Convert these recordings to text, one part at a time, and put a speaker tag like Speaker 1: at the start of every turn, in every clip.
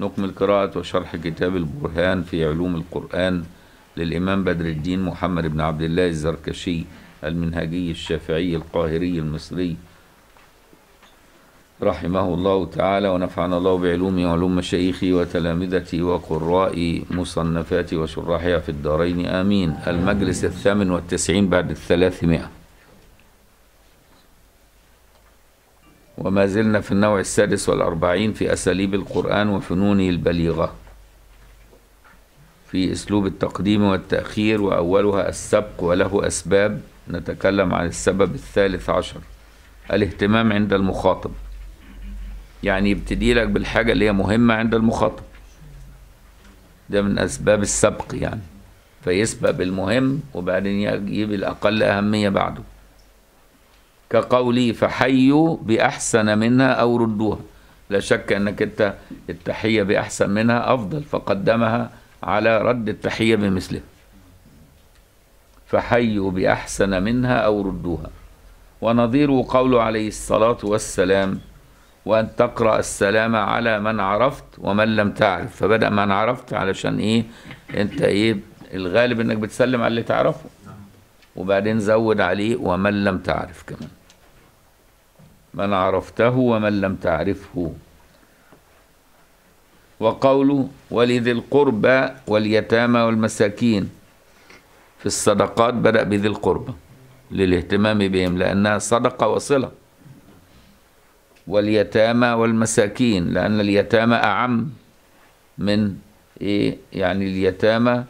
Speaker 1: نكمل قراءة وشرح كتاب البرهان في علوم القرآن للإمام بدر الدين محمد بن عبد الله الزركشي المنهجي الشافعي القاهري المصري. رحمه الله تعالى ونفعنا الله بعلومه وعلوم مشايخي وتلامذتي وقراء مصنفاتي وشراحها في الدارين. آمين. المجلس الثامن والتسعين بعد الثلاثمائة. وما زلنا في النوع السادس والأربعين في أساليب القرآن وفنونه البليغة. في أسلوب التقديم والتأخير وأولها السبق وله أسباب. نتكلم عن السبب الثالث عشر الاهتمام عند المخاطب. يعني يبتدي لك بالحاجة اللي هي مهمة عند المخاطب. ده من أسباب السبق يعني. فيسبق بالمهم وبعدين يجيب الأقل أهمية بعده. كقولي فحيوا بأحسن منها أو ردوها. لا شك أنك أنت التحية بأحسن منها أفضل فقدمها على رد التحية بمثلها فحيوا بأحسن منها أو ردوها. ونظير قوله عليه الصلاة والسلام وأن تقرأ السلام على من عرفت ومن لم تعرف. فبدأ من عرفت علشان إيه؟ أنت إيه؟ الغالب إنك بتسلم على اللي تعرفه. وبعدين زود عليه ومن لم تعرف كمان. من عرفته ومن لم تعرفه. وقوله ولذي القربى واليتامى والمساكين. في الصدقات بدأ بذي القربى للاهتمام بهم لأنها صدقة وصلة. واليتامى والمساكين لأن اليتامى أعم من إيه؟ يعني اليتامى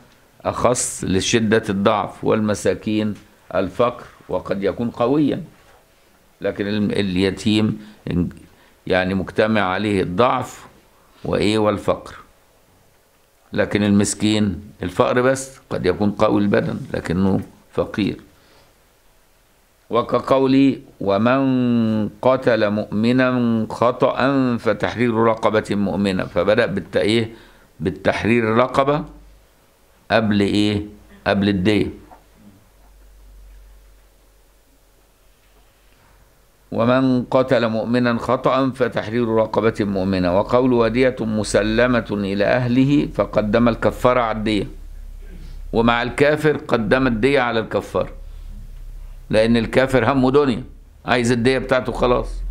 Speaker 1: أخص لشدة الضعف والمساكين الفقر وقد يكون قويا. لكن اليتيم يعني مجتمع عليه الضعف وإيه والفقر. لكن المسكين الفقر بس قد يكون قوي البدن لكنه فقير. وكقولي ومن قتل مؤمنا خطأ فتحرير رقبة مؤمنة. فبدأ بالتأيه بالتحرير الرقبة قبل إيه؟ قبل الدية. ومن قتل مؤمنا خطأ فتحرير رقبة مؤمنة. وقول ودية مسلمة إلى أهله فقدم الكفارة على الدية. ومع الكافر قدم الدية على الكفارة لأن الكافر همه دنيا. عايز الدية بتاعته خلاص.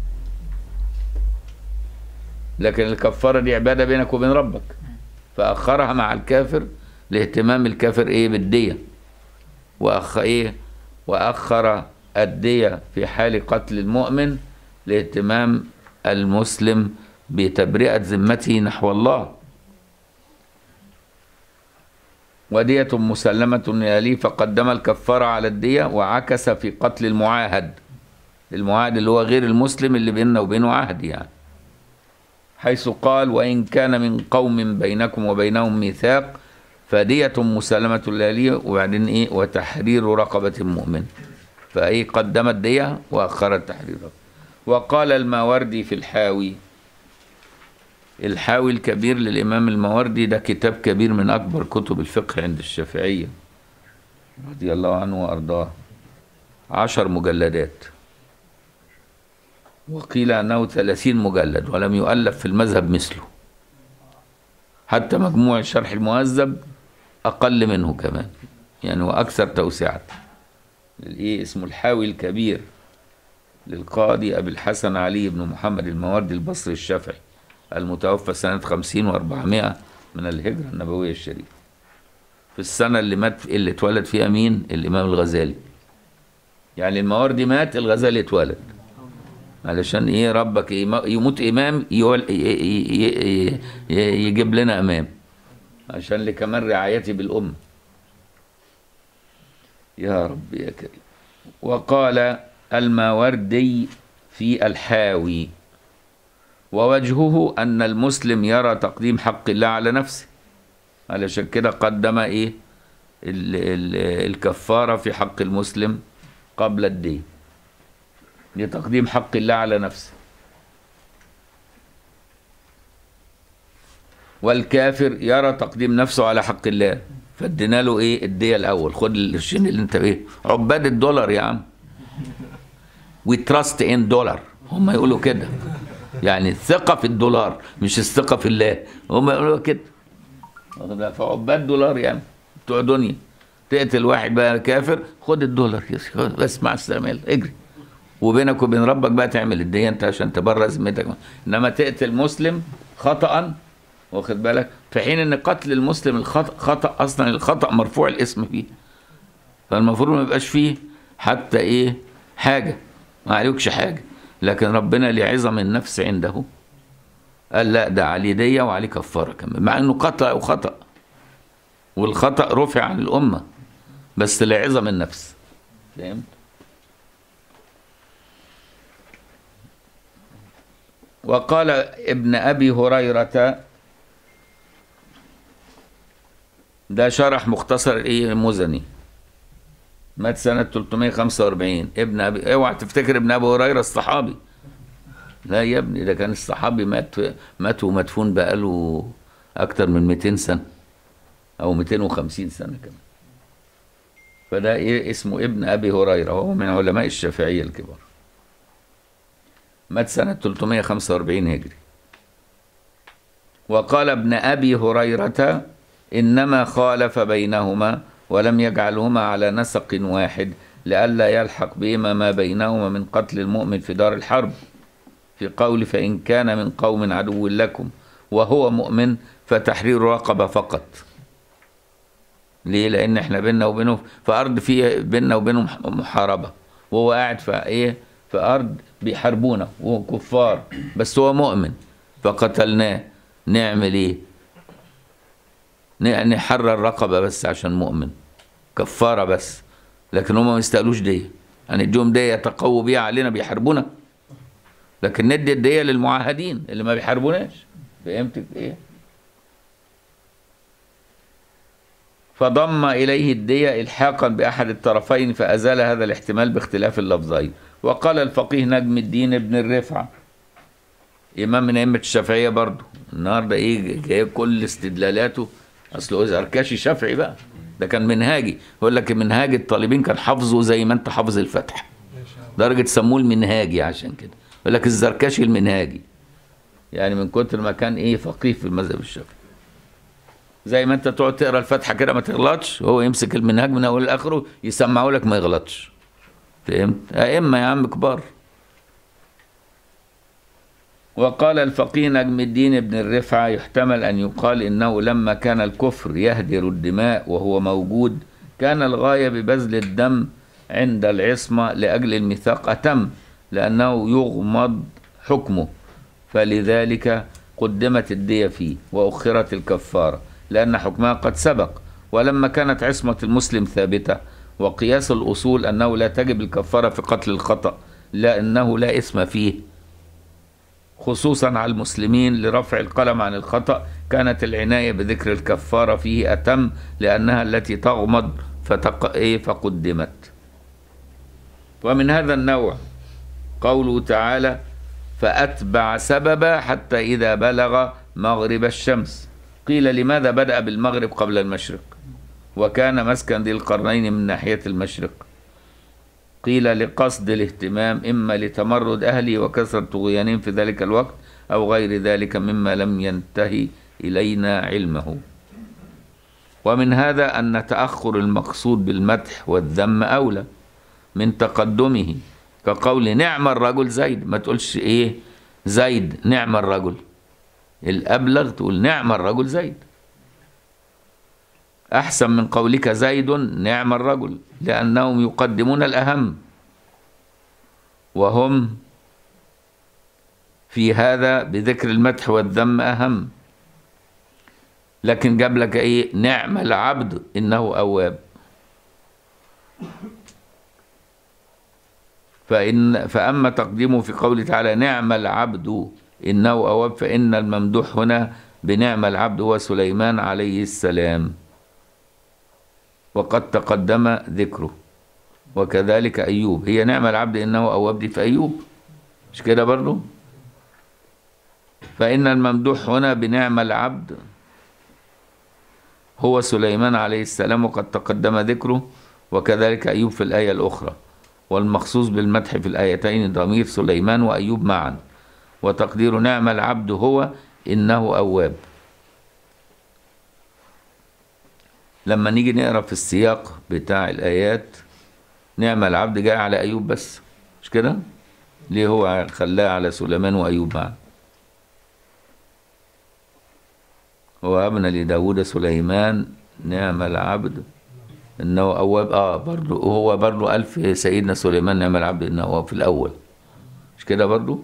Speaker 1: لكن الكفارة دي عبادة بينك وبين ربك. فأخرها مع الكافر لاهتمام الكافر إيه؟ بالدية. وأخ إيه؟ وأخر الدية في حال قتل المؤمن لاهتمام المسلم بتبرئة ذمته نحو الله. ودية مسلمة إليه فقدم الكفارة على الدية وعكس في قتل المعاهد. المعاهد اللي هو غير المسلم اللي بيننا وبينه عهد يعني. حيث قال وإن كان من قوم بينكم وبينهم ميثاق فدية مسلمة لليه وبعدين إيه؟ وتحرير رقبة مؤمن. فإيه قدم الدية وأخرت تحرير رقبة وقال الماوردي في الحاوي الحاوي الكبير للإمام الماوردي ده كتاب كبير من أكبر كتب الفقه عند الشافعية رضي الله عنه وأرضاه. عشر مجلدات. وقيل أنه ثلاثين مجلد ولم يؤلف في المذهب مثله. حتى مجموع الشرح المهذب أقل منه كمان يعني وأكثر توسعة الإيه اسمه الحاوي الكبير للقاضي أبي الحسن علي بن محمد المواردي البصري الشافعي المتوفى سنة خمسين وأربعمائة من الهجرة النبوية الشريفة. في السنة اللي مات اللي اتولد فيها مين؟ الإمام الغزالي. يعني المواردي مات الغزالي اتولد. علشان إيه؟ ربك يموت إمام يجيب لنا إمام. عشان لكمال رعايتي بالأمة يا رب يا كريم. وقال الماوردي في الحاوي ووجهه أن المسلم يرى تقديم حق الله على نفسه. علشان كده قدم إيه؟ ال ال الكفارة في حق المسلم قبل الدين. لتقديم حق الله على نفسه. والكافر يرى تقديم نفسه على حق الله. فادينا له إيه؟ الدية الأول. خد القرشين اللي أنت إيه؟ عباد الدولار يا عم. وي تراست ان دولار هم يقولوا كده. يعني الثقة في الدولار مش الثقة في الله. هم يقولوا كده؟ فعباد دولار يعني بتوع دنيا. تقتل واحد بقى كافر خد الدولار يا بس مع السلامة. يلا، اجري. وبينك وبين ربك بقى تعمل الدية أنت عشان تبرر ذمتك إنما تقتل مسلم خطأ واخد بالك؟ في حين إن قتل المسلم الخطأ خطأ أصلا الخطأ مرفوع الاسم فيه. فالمفروض ما يبقاش فيه حتى إيه؟ حاجة. ما عليكش حاجة. لكن ربنا لعظم النفس عنده؟ قال لا ده عليه دية وعليه كفارة كمان. مع إنه قطع وخطأ. والخطأ رفع عن الأمة. بس لعظم النفس. فهمت وقال ابن أبي هريرة ده شرح مختصر إيه المزني مات سنة 345 ابن ابي اوعى تفتكر ابن أبي هريرة الصحابي. لا يا ابني ده كان الصحابي مات مات ومدفون بقاله أكتر من 200 سنة أو 250 سنة كمان. فده إيه اسمه؟ ابن أبي هريرة وهو من علماء الشافعية الكبار. مات سنة 345 هجري. وقال ابن أبي هريرة إنما خالف بينهما ولم يجعلهما على نسق واحد لئلا يلحق بهما ما بينهما من قتل المؤمن في دار الحرب. في قول فإن كان من قوم عدو لكم وهو مؤمن فتحرير رقبة فقط. ليه؟ لأن إحنا بيننا وبينه في أرض في بيننا وبينهم محاربة. وهو قاعد في إيه؟ في أرض بيحاربونا. وهو كفار. بس هو مؤمن. فقتلناه. نعمل إيه؟ نحرر رقبة بس عشان مؤمن. كفارة بس. لكن هم ما يستقلوش دية يعني اديهم دية يتقووا بيها علينا بيحاربونا. لكن ندي الدية للمعاهدين اللي ما بيحاربوناش. فهمت إيه؟ فضم إليه الدية إلحاقا بأحد الطرفين فأزال هذا الاحتمال باختلاف اللفظين. وقال الفقيه نجم الدين ابن الرفعة إمام من أئمة الشافعية برضه. النهاردة إيه؟ كل استدلالاته أصله زركشي شافعي بقى ده كان منهاجي. يقول لك منهاج الطالبين كان حافظه زي ما أنت حافظ الفتح. درجة سموه المنهاجي عشان كده. يقول لك الزركشي المنهاجي. يعني من كتر ما كان إيه فقيه في المذهب الشافعي. زي ما أنت تقعد تقرأ الفاتحه كده ما تغلطش هو يمسك المنهاج من اوله لآخره يسمعه لك ما يغلطش. فهمت؟ أئمة يا عم كبار. وقال الفقيه نجم الدين ابن الرفعة يحتمل أن يقال إنه لما كان الكفر يهدر الدماء وهو موجود كان الغاية ببذل الدم عند العصمة لأجل الميثاق أتم لأنه يغمض حكمه. فلذلك قدمت الدية فيه وأخرت الكفارة لأن حكمها قد سبق. ولما كانت عصمة المسلم ثابتة وقياس الأصول أنه لا تجب الكفارة في قتل الخطأ لأنه لا إثم فيه. خصوصا على المسلمين لرفع القلم عن الخطأ. كانت العناية بذكر الكفارة فيه أتم لأنها التي تغمض فتق... إيه فقدمت. ومن هذا النوع قوله تعالى فأتبع سببا حتى إذا بلغ مغرب الشمس. قيل لماذا بدأ بالمغرب قبل المشرق؟ وكان مسكن ذي القرنين من ناحية المشرق. قيل لقصد الاهتمام إما لتمرد أهله وكثرة طغيانهم في ذلك الوقت أو غير ذلك مما لم ينتهي إلينا علمه. ومن هذا أن تأخر المقصود بالمدح والذم أولى من تقدمه كقول نعم الرجل زيد. ما تقولش إيه؟ زيد نعم الرجل. الأبلغ تقول نعم الرجل زيد. أحسن من قولك زيد نعم الرجل لأنهم يقدمون الأهم. وهم في هذا بذكر المدح والذم أهم. لكن جاب لك إيه نعم العبد إنه أواب. فإن فأما تقديمه في قوله تعالى نعم العبد إنه أواب فإن الممدوح هنا بنعم العبد هو سليمان عليه السلام. وقد تقدم ذكره. وكذلك أيوب. هي نعم العبد إنه أواب دي في أيوب. مش كده برضو؟ فإن الممدوح هنا بنعم العبد هو سليمان عليه السلام وقد تقدم ذكره. وكذلك أيوب في الآية الأخرى. والمخصوص بالمدح في الآيتين ضمير سليمان وأيوب معا. وتقدير نعم العبد هو إنه أواب. لما نيجي نقرا في السياق بتاع الآيات نعم العبد جاء على أيوب بس. مش كده؟ ليه هو خلاه على سليمان وأيوب معا وهبنا لداود سليمان. نعم العبد إنه أواب. آه برضه هو برضه قال في سيدنا سليمان. نعم العبد إنه هو في الأول. مش كده برضه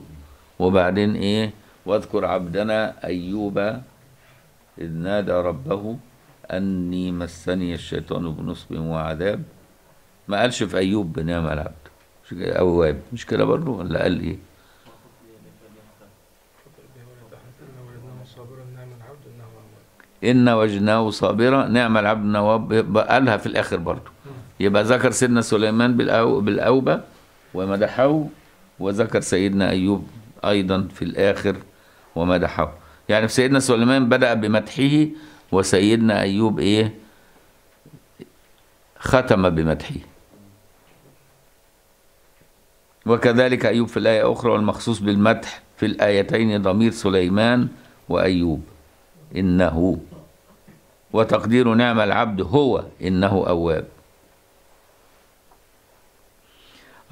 Speaker 1: وبعدين إيه؟ واذكر عبدنا أيوب إذ نادى ربه أني مسني الشيطان بنصب وعذاب. ما قالش في أيوب بنعم العبد أواب. مش كده برضه؟ ولا قال إيه؟ إن وجدناه صابرا. نعم العبد نواب قالها في الآخر برضه. يبقى ذكر سيدنا سليمان بالأو بالأوبة ومدحه وذكر سيدنا أيوب أيضا في الآخر ومدحه. يعني في سيدنا سليمان بدأ بمدحه وسيدنا أيوب إيه؟ ختم بمدحه. وكذلك أيوب في الآية أخرى والمخصوص بالمدح في الآيتين ضمير سليمان وأيوب. إنه وتقدير نعم العبد هو إنه أواب.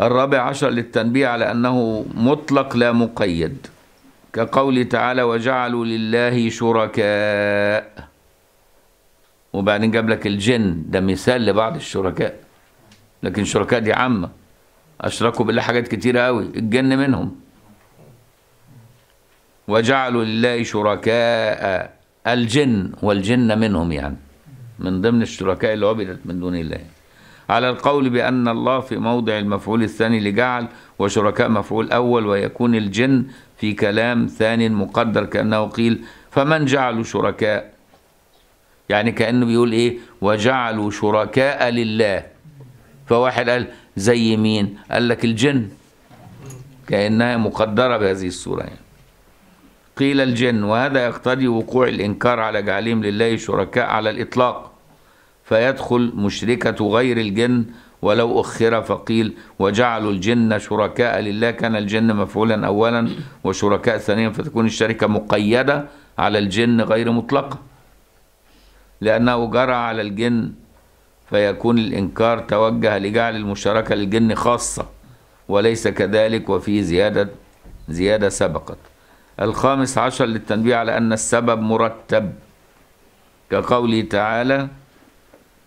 Speaker 1: الرابع عشر للتنبيه على أنه مطلق لا مقيد. كقوله تعالى وجعلوا لله شركاء وبعدين جاب لك الجن ده مثال لبعض الشركاء. لكن الشركاء دي عامة أشركوا بالله حاجات كتيرة أوي الجن منهم. وجعلوا لله شركاء الجن والجن منهم يعني من ضمن الشركاء اللي عبدت من دون الله. على القول بأن الله في موضع المفعول الثاني لجعل وشركاء مفعول أول ويكون الجن في كلام ثاني مقدر كأنه قيل. فمن جعلوا شركاء؟ يعني كأنه بيقول إيه؟ وجعلوا شركاء لله. فواحد قال زي مين؟ قال لك الجن. كأنها مقدرة بهذه الصورة يعني. قيل الجن وهذا يقتضي وقوع الإنكار على جعلهم لله شركاء على الإطلاق. فيدخل مشركة غير الجن ولو أخر فقيل وجعلوا الجن شركاء لله. كان الجن مفعولا أولا وشركاء ثانيا فتكون الشركة مقيدة على الجن غير مطلقة. لأنه جرى على الجن فيكون الإنكار توجه لجعل المشاركة للجن خاصة وليس كذلك وفي زيادة زيادة سبقت. الخامس عشر للتنبيه على أن السبب مرتب. كقوله تعالى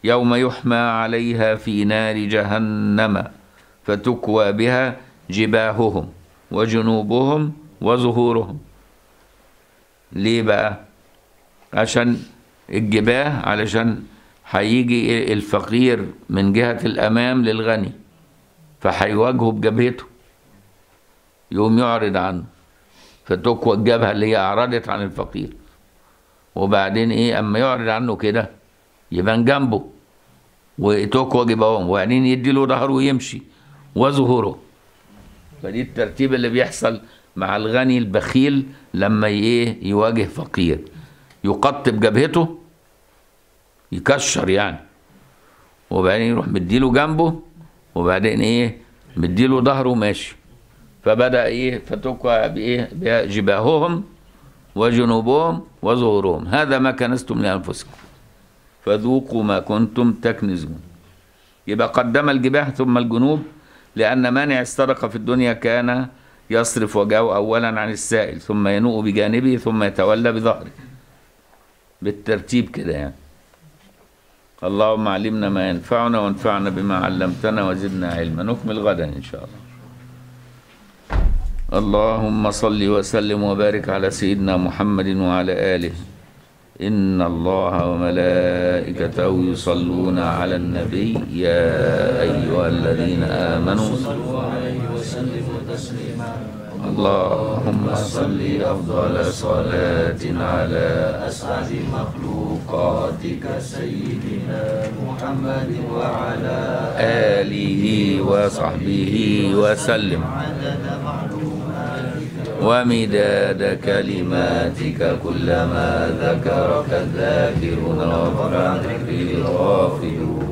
Speaker 1: يوم يحمى عليها في نار جهنم فتكوى بها جباههم وجنوبهم وظهورهم. ليه بقى؟ عشان الجباه علشان هيجي الفقير من جهة الأمام للغني فهيواجهه بجبهته. يقوم يعرض عنه. فتكوى الجبهة اللي هي أعرضت عن الفقير. وبعدين إيه أما يعرض عنه كده يبان جنبه. وتكوى جبههم وبعدين يديله ظهره ويمشي. وظهوره. فدي الترتيب اللي بيحصل مع الغني البخيل لما إيه يواجه فقير. يقطب جبهته يكشر يعني. وبعدين يروح مديله جنبه وبعدين إيه مديله ظهره وماشي. فبدأ إيه فتكوى بإيه بجباههم وجنوبهم وظهورهم. هذا ما كنستم لأنفسكم. فذوقوا ما كنتم تكنزون. يبقى قدم الجباه ثم الجنوب لأن مانع السرقة في الدنيا كان يصرف وجهه أولا عن السائل ثم ينوء بجانبه ثم يتولى بظهره. بالترتيب كده يعني. اللهم علمنا ما ينفعنا وانفعنا بما علمتنا وزدنا علما. نكمل غدا إن شاء الله. اللهم صل وسلم وبارك على سيدنا محمد وعلى آله. إن الله وملائكته يصلون على النبي يا أيها الذين آمنوا. صلوا عليه وسلموا تسليما اللهم صل أفضل صلاة على أسعد مخلوقاتك سيدنا محمد وعلى آله وصحبه وسلم. ومداد كلماتك كلما ذكرك الذاكرون وغفر عن ذكره الغافلون.